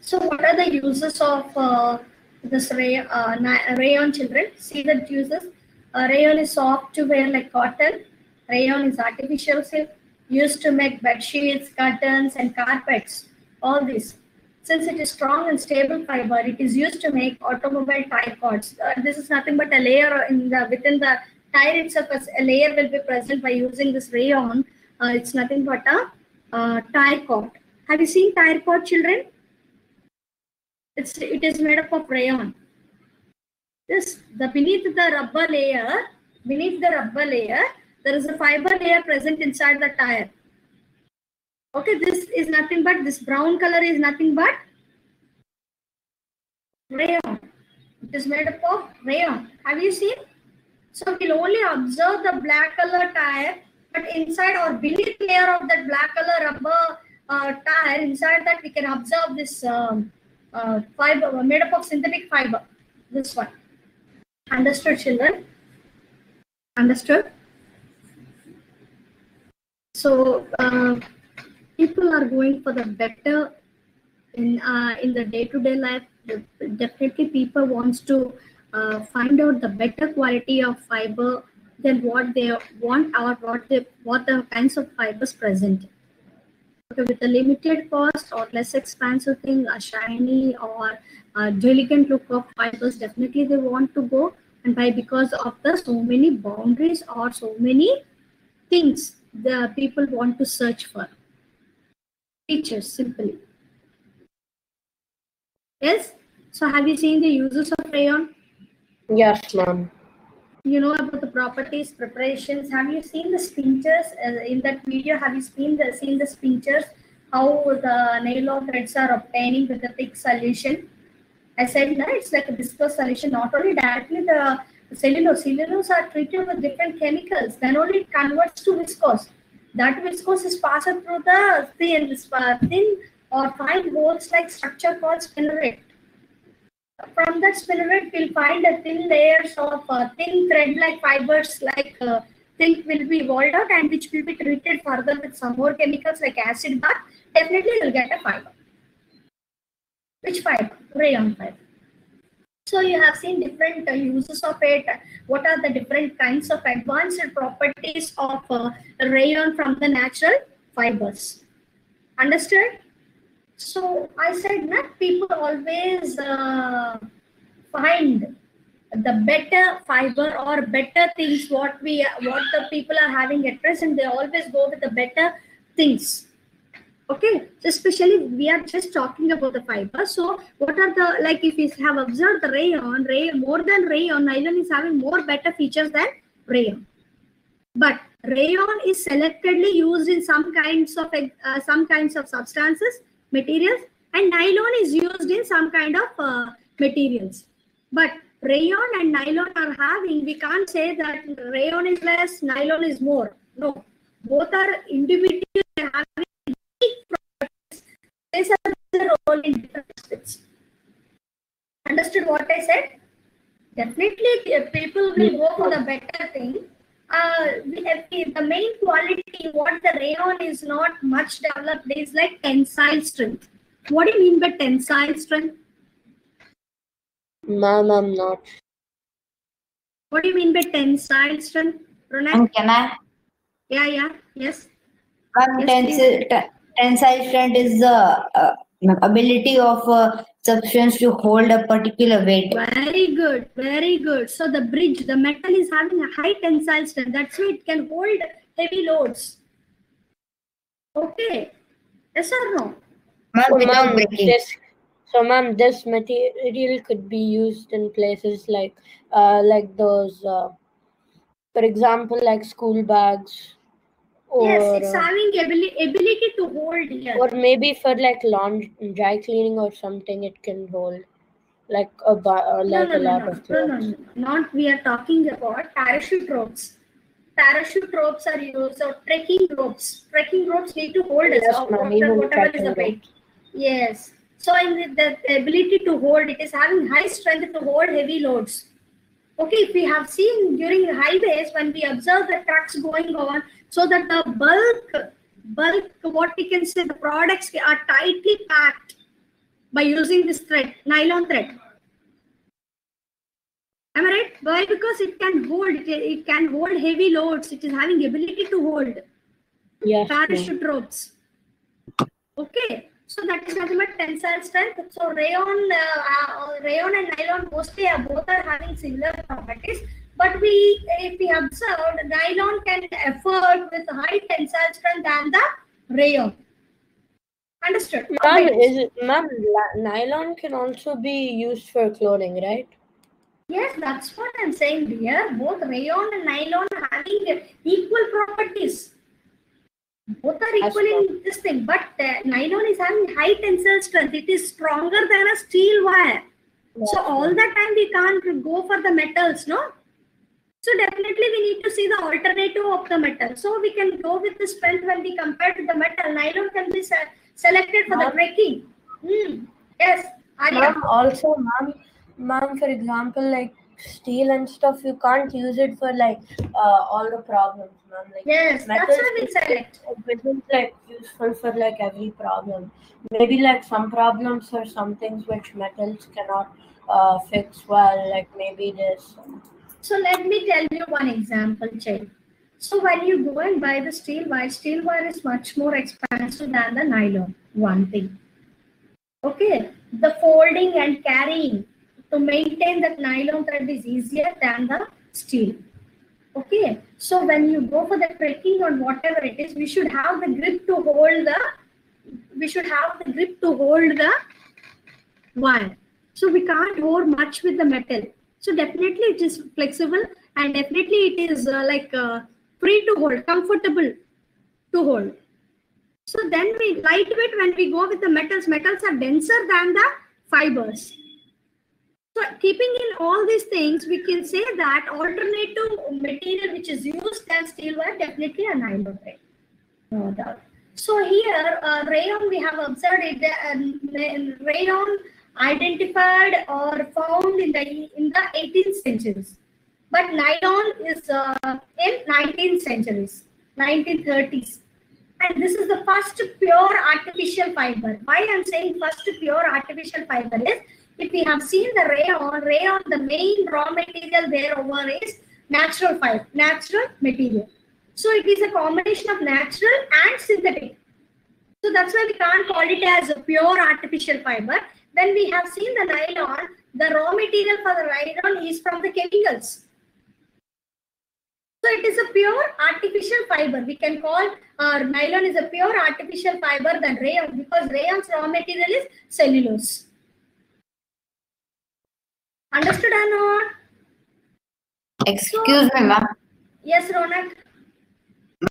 So what are the uses of uh, this ray, uh, rayon children? See the uses. Uh, rayon is soft to wear like cotton. Rayon is artificial silk used to make bed sheets, curtains, and carpets. All this. Since it is strong and stable fiber, it is used to make automobile tire cords. Uh, this is nothing but a layer in the within the tire itself. A layer will be present by using this rayon. Uh, it's nothing but a uh, tire cord. Have you seen tire cord, children? It's it is made up of rayon. This the beneath the rubber layer, beneath the rubber layer, there is a fiber layer present inside the tire. Okay, this is nothing but this brown color is nothing but rayon. It is made up of rayon. Have you seen? So we'll only observe the black color tire, but inside or beneath layer of that black color rubber uh, tire, inside that we can observe this um, uh, fiber made up of synthetic fiber. This one. Understood, children? Understood? So uh, people are going for the better in uh, in the day-to-day life. Definitely, people wants to uh, find out the better quality of fiber than what they want or what they what the kinds of fibers present. Okay, with a limited cost or less expensive thing, a shiny or a delicate look of fibers, definitely they want to go. And by because of the so many boundaries or so many things the people want to search for. Features simply. Yes. So have you seen the uses of rayon? Yes, ma'am. You know about the properties, preparations. Have you seen the spinchers uh, in that video? Have you seen the seen the spinchers? How the nail of threads are obtaining with the thick solution? I said no, it's like a viscous solution. Not only directly the cellulose, cellulose are treated with different chemicals. Then only it converts to viscose. That viscose is passed through the thin, thin or fine holes like structure called spinneret. From that spinneret, we'll find a thin layers of uh, thin thread-like fibers like uh, will be evolved out and which will be treated further with some more chemicals like acid bath. Definitely, you'll get a fiber. Which fiber? Rayon fiber. So you have seen different uh, uses of it. What are the different kinds of advanced properties of uh, rayon from the natural fibers? Understood? So I said that people always uh, find the better fiber or better things what we what the people are having at present. They always go with the better things. Okay? So especially we are just talking about the fiber. So what are the like if you have observed the rayon rayon more than rayon nylon is having more better features than rayon. But rayon is selectively used in some kinds of uh, some kinds of substances materials and nylon is used in some kind of uh, materials but rayon and nylon are having we can't say that rayon is less nylon is more no both are individual having plays a role in different aspects. Understood what I said? Definitely, people will go for the better thing. Uh, the main quality, what the rayon is not much developed, is like tensile strength. What do you mean by tensile strength? Ma'am, I'm not. What do you mean by tensile strength, Ronak? And can I? Yeah, yeah, yes. Ma'am, Yes, tensile, tensile strength is the uh, ability of a substance to hold a particular weight. Very good, very good. So the bridge, the metal is having a high tensile strength. That's why it can hold heavy loads. Okay. Yes or no? Ma'am, So, without ma'am, this, so, ma'am, this material could be used in places like, uh, like those, uh, for example, like school bags, or yes, it's uh, having ability ability to hold here. or maybe for like laundry, dry cleaning or something, it can hold like a uh, like no, a no, lot no, of no, no, no. Not we are talking about parachute ropes. Parachute ropes are used or trekking ropes. Trekking ropes need to hold us Yes, or ma'am, whatever, whatever is the weight. Yes. So in the, the ability to hold, it is having high strength to hold heavy loads. Okay, if we have seen during the highways when we observe the trucks going on, so that the bulk, bulk, what we can say, the products are tightly packed. by using this thread, nylon thread. Am I right? Why? Because it can hold, it, it can hold heavy loads. It is having ability to hold Yes. parachute ropes. Okay, so that is nothing but tensile strength. So rayon, uh, uh, rayon and nylon mostly are both are having similar properties. But we, if we observed, nylon can afford with high tensile strength than the rayon. Understood? Ma'am, is it, ma'am, nylon can also be used for clothing, right? Yes, that's what I'm saying, dear. Both rayon and nylon having equal properties. Both are equal in this thing, but uh, nylon is having high tensile strength. It is stronger than a steel wire. So all the time we can't go for the metals, no? So definitely we need to see the alternative of the metal. So we can go with the strength when we compare to the metal. Nylon can be se- selected for the breaking. Hmm. Yes. Ma'am, also, ma'am, ma'am, for example, like steel and stuff, you can't use it for like uh, all the problems, ma'am. Like Yes, that's why we select. It isn't like useful for like every problem. Maybe like some problems or some things which metals cannot uh, fix well, like maybe this. So let me tell you one example, Chay. So when you go and buy the steel wire, steel wire is much more expensive than the nylon. One thing. Okay, the folding and carrying to maintain that nylon thread is easier than the steel. Okay, so when you go for the trekking or whatever it is, we should have the grip to hold the. We should have the grip to hold the wire. So we can't hold much with the metal. So definitely it is flexible and definitely it is uh, like uh, free to hold, comfortable to hold. So then we lightweight when we go with the metals, metals are denser than the fibers. So keeping in all these things, we can say that alternative material which is used as steel wire definitely a nylon thread. No doubt. So here, uh, rayon we have observed it. Uh, rayon identified or found in the in the 18th centuries, but nylon is uh, in 19th centuries, 1930s, and this is the first pure artificial fiber. Why I'm saying first pure artificial fiber is if we have seen the rayon, rayon the main raw material there over is natural fiber, natural material. So it is a combination of natural and synthetic. So that's why we can't call it as a pure artificial fiber. When we have seen the nylon, the raw material for the nylon is from the chemicals. So it is a pure artificial fiber. We can call uh, nylon is a pure artificial fiber than rayon because rayon's raw material is cellulose. Understood or not? Excuse me, ma'am. Yes, Ronak.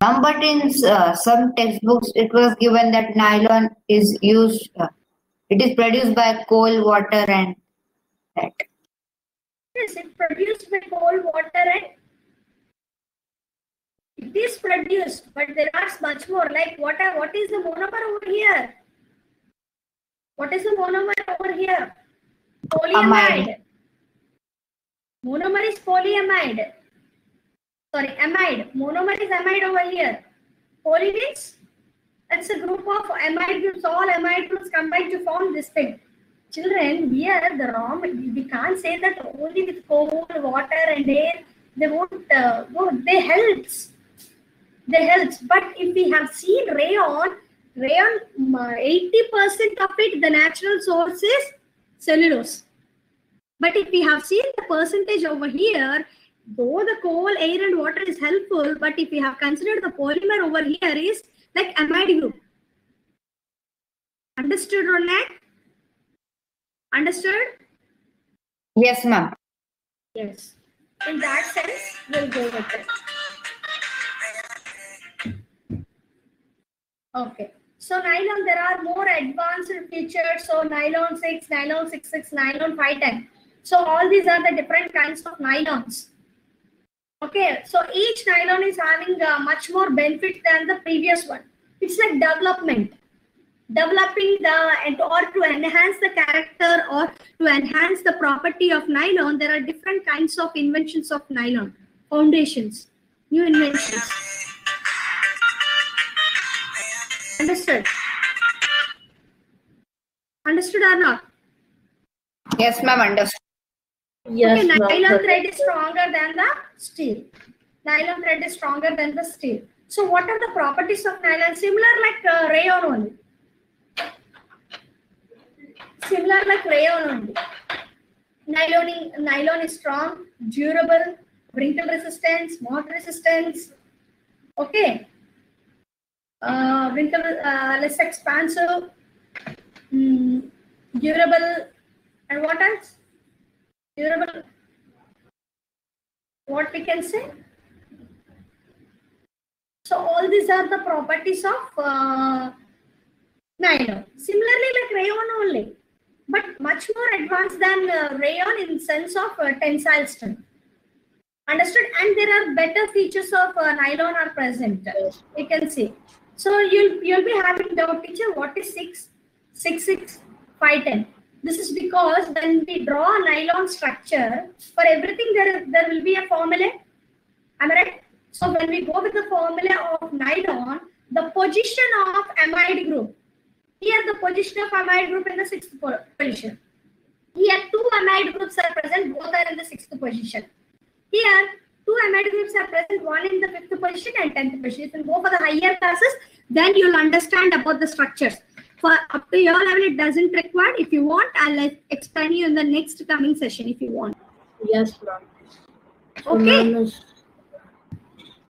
Ma'am, but in uh, some textbooks, it was given that nylon is used. Uh, it is produced by coal, water, and that. Yes, it produced by coal, water and it is produced, but there are much more. Like what are, what is the monomer over here? What is the monomer over here? Polyamide. Amide. Monomer is polyamide. Sorry, amide. Monomer is amide over here. Poly means it's a group of amide groups. All amide combine to form this thing. Children, here the raw we can't say that only with coal, water, and air they won't uh, go. They helps. They helps. But if we have seen rayon, rayon, eighty percent of it, the natural source is cellulose. But if we have seen the percentage over here, though the coal, air, and water is helpful, but if we have considered the polymer over here is like amide group. Understood, Ronak? Understood? Yes, ma'am. Yes. In that sense, we'll go with it. Okay. So nylon, there are more advanced features. So nylon 6, nylon 66, nylon 510. So all these are the different kinds of nylons. Okay. So each nylon is having uh, much more benefit than the previous one. It's like development. Developing the and or to enhance the character or to enhance the property of nylon, there are different kinds of inventions of nylon, foundations, new inventions. Understood? Understood or not? Yes, ma'am, understood. Yes, okay, ma'am. nylon thread is stronger than the steel. Nylon thread is stronger than the steel. So, what are the properties of nylon? Similar like uh, rayon only. Similar like rayon only. Nylon, nylon is strong, durable, wrinkle resistance, moth resistance. Okay. Uh, wrinkle uh, less expansive, mm, durable, and what else? Durable. What we can say? So all these are the properties of uh, nylon. Similarly, like rayon only, but much more advanced than uh, rayon in sense of uh, tensile strength. Understood? And there are better features of uh, nylon are present. You can see. So you'll you'll be having doubt, teacher. What is six, six, six, five, ten? This is because when we draw a nylon structure, for everything there there will be a formula. Am I right? So when we go with the formula of nylon, the position of amide group. Here the position of amide group in the sixth po- position. Here two amide groups are present, both are in the sixth position. Here two amide groups are present, one in the fifth position and tenth position. If you go for the higher classes, then you'll understand about the structures. For up to your level, it doesn't require. If you want, I'll explain you in the next coming session if you want. Yes, ma'am. Okay. is